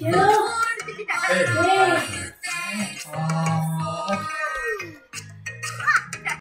我的大